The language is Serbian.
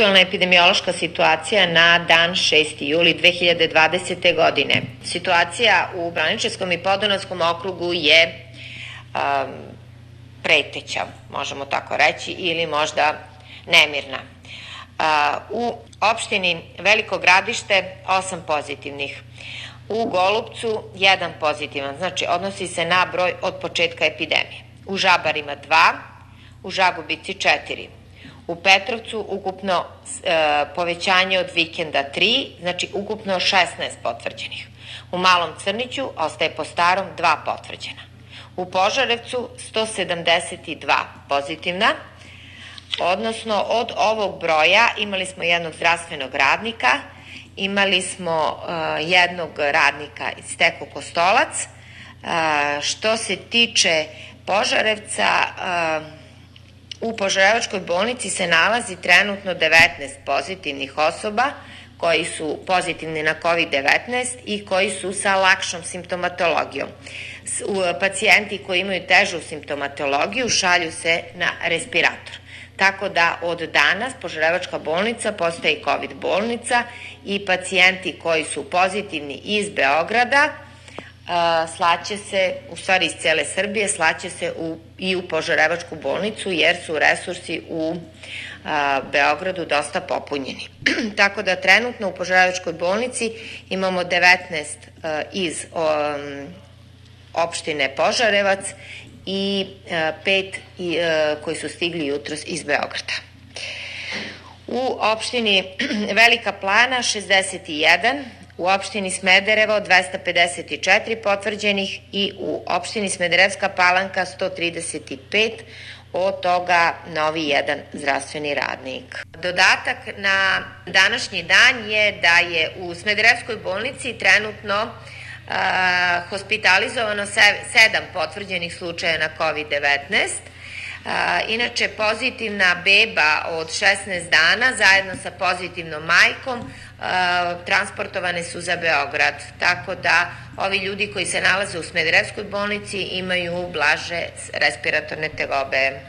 Aktualna epidemiološka situacija na dan 6. juli 2020. godine. Situacija u Braničevskom i Podunavskom okrugu je um, preteća, možemo tako reći, ili možda nemirna. Uh, u opštini Veliko gradište 8 pozitivnih, u Golubcu 1 pozitivan, znači odnosi se na broj od početka epidemije. U Žabarima 2, u Žagubici 4, U Petrovcu ukupno e, povećanje od vikenda 3, znači ukupno 16 potvrđenih. U Malom Crniću ostaje po starom 2 potvrđena. U Požarevcu 172 pozitivna, odnosno od ovog broja imali smo jednog zdravstvenog radnika, imali smo uh, jednog radnika iz Teko Kostolac. Uh, što se tiče Požarevca, uh, U Požarevačkoj bolnici se nalazi trenutno 19 pozitivnih osoba koji su pozitivni na COVID-19 i koji su sa lakšom simptomatologijom. Pacijenti koji imaju težu simptomatologiju šalju se na respirator. Tako da od danas Požarevačka bolnica postaje COVID bolnica i pacijenti koji su pozitivni iz Beograda slaće se, u stvari iz cele Srbije, slaće se u, i u Požarevačku bolnicu, jer su resursi u a, Beogradu dosta popunjeni. Tako da trenutno u Požarevačkoj bolnici imamo 19 a, iz a, opštine Požarevac i a, pet i, a, koji su stigli jutros iz Beograda. U opštini Velika Plana 61, u opštini Smederevo 254 potvrđenih i u opštini Smederevska palanka 135, od toga novi jedan zdravstveni radnik. Dodatak na današnji dan je da je u Smederevskoj bolnici trenutno uh, hospitalizovano sedam potvrđenih slučaja na COVID-19, inače pozitivna beba od 16 dana zajedno sa pozitivnom majkom transportovane su za Beograd, tako da ovi ljudi koji se nalaze u Smederevskoj bolnici imaju blaže respiratorne tegobe.